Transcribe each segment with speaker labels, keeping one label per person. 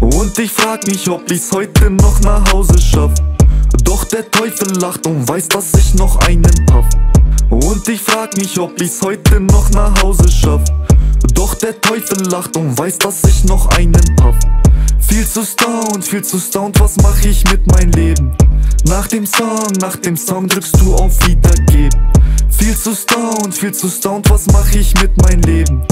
Speaker 1: Und ich frag mich, ob ich's heute noch nach Hause schaff. Doch der Teufel lacht und weiß, dass ich noch einen paff. Und ich frag mich, ob ich's heute noch nach Hause schaff. Doch der Teufel lacht und weiß, dass ich noch einen paff. Viel zu stoned, viel zu stoned, was mach ich mit mein Leben? Nach dem Song, nach dem Song drückst du auf Wiedergeben. Viel zu stoned, viel zu stoned, was mach ich mit mein Leben?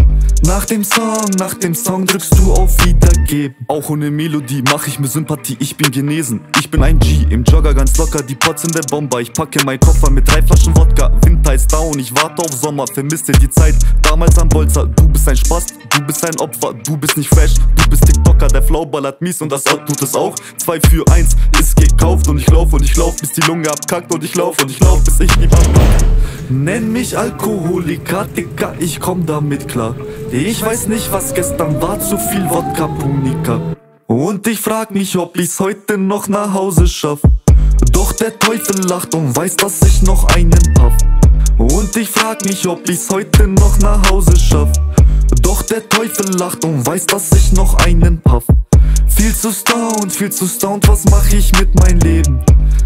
Speaker 1: Nach dem Song, nach dem Song drückst du auf Wiedergeben. Auch ohne Melodie mach ich mir Sympathie, ich bin genesen. Ich bin ein G, im Jogger ganz locker, die Pots in der Bomber. Ich packe mein Koffer mit drei Flaschen Wodka. Winter ist down, ich warte auf Sommer, vermisse die Zeit damals am Bolzer. Du bist ein Spaß, du bist ein Opfer, du bist nicht fresh, du bist TikToker, der Flow ballert mies und das Ort tut es auch. 2 für 1 ist gekauft und ich lauf und ich lauf, bis die Lunge abkackt und ich lauf und ich lauf, bis ich nie abkackt. Nenn mich Alkoholiker, Dicker, ich komm damit klar. Ich weiß nicht, was gestern war, zu viel Wodka Punika. Und ich frag mich, ob ich's heute noch nach Hause schaff. Doch der Teufel lacht und weiß, dass ich noch einen paff. Und ich frag mich, ob ich's heute noch nach Hause schaff. Doch der Teufel lacht und weiß, dass ich noch einen paff. Viel zu stoned, viel zu stoned, was mach ich mit mein Leben?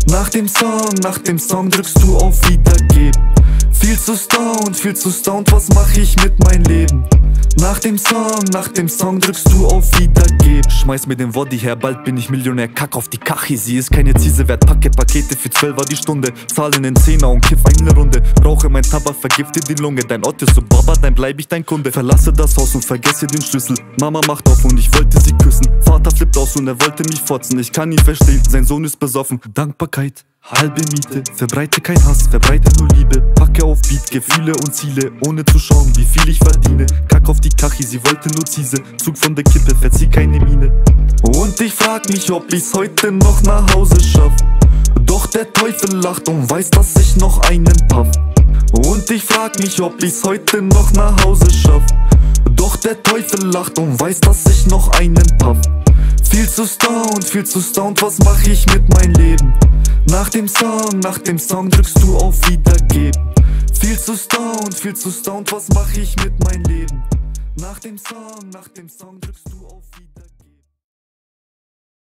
Speaker 1: Nach dem Song, nach dem Song drückst du auf Wiedergeben. Viel zu stoned, viel zu stoned, was mach ich mit mein Leben? Nach dem Song, nach dem Song drückst du auf Wiedergeben. Schmeiß mir den Body her, bald bin ich Millionär. Kack auf die Kachi, sie ist keine Ziese wert. Packe Pakete für 12 war die Stunde. Zahlen in Zehner und kiff eine Runde. Rauche mein Tabak, vergifte die Lunge. Dein Ort ist so Baba, dann bleib ich dein Kunde. Verlasse das Haus und vergesse den Schlüssel. Mama macht auf und ich wollte sie küssen. Und er wollte mich fotzen. Ich kann ihn verstehen, sein Sohn ist besoffen. Dankbarkeit. Halbe Miete, verbreite kein Hass, verbreite nur Liebe. Packe auf Beat, Gefühle und Ziele Ohne zu schauen, wie viel ich verdiene. Kack auf die Kachi, sie wollte nur Ziese. Zug von der Kippe, verzieh keine Miene. Und ich frag mich, ob ich's heute noch nach Hause schaff. Doch der Teufel lacht und weiß, dass ich noch einen paff Und ich frag mich, ob ich's heute noch nach Hause schaff. Doch der Teufel lacht und weiß, dass ich noch einen paff viel zu stoned, viel zu stoned, was mach ich mit mein Leben? Nach dem Song, nach dem Song drückst du auf Wiedergeben. Viel zu stoned, viel zu stoned, was mach ich mit mein Leben? Nach dem Song, nach dem Song drückst du auf Wiedergeben.